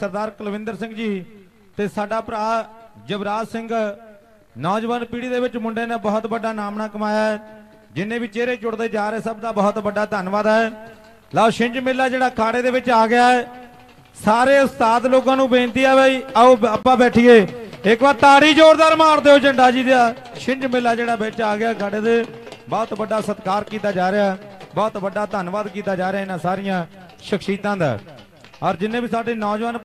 ਸਰਦਾਰ ਕੁਲਵਿੰਦਰ ਸਿੰਘ ਜੀ ਤੇ ਸਾਡਾ ਭਰਾ ਜਵਰਾਜ ਸਿੰਘ, ਨੌਜਵਾਨ ਪੀੜ੍ਹੀ ਦੇ ਵਿੱਚ ਮੁੰਡੇ ਨੇ ਬਹੁਤ ਵੱਡਾ ਨਾਮਣਾ ਕਮਾਇਆ ਹੈ, ਜਿੰਨੇ ਵੀ ਚਿਹਰੇ ਜੁੜਦੇ ਜਾ ਰਹੇ ਸਭ ਦਾ ਬਹੁਤ ਵੱਡਾ ਧੰਨਵਾਦ ਹੈ। ਲਓ, ਛਿੰਝ ਮੇਲਾ ਜਿਹੜਾ ਖਾੜੇ ਦੇ ਵਿੱਚ ਆ ਗਿਆ ਹੈ, ਸਾਰੇ ਉਸਤਾਦ ਲੋਕਾਂ ਨੂੰ ਬੇਨਤੀ ਹੈ ਬਈ, ਆਓ ਆਪਾਂ ਬੈਠੀਏ। ਇੱਕ ਵਾਰ ਤਾੜੀ ਜ਼ੋਰਦਾਰ ਮਾਰ ਦਿਓ ਝੰਡਾ ਜੀ ਦਾ। ਛਿੰਝ ਮੇਲਾ ਜਿਹੜਾ ਵਿੱਚ ਆ ਗਿਆ ਖਾੜੇ ਦੇ। ਬਹੁਤ ਵੱਡਾ ਸਤਿਕਾਰ ਕੀਤਾ ਜਾ ਰਿਹਾ ਬਹੁਤ ਵੱਡਾ ਧੰਨਵਾਦ ਕੀਤਾ ਜਾ ਰਿਹਾ ਇਹਨਾਂ ਸਾਰੀਆਂ ਸ਼ਖਸੀਅਤਾਂ ਦਾ। ਔਰ ਜਿੰਨੇ ਵੀ ਸਾਡੇ ਨੌਜਵਾਨ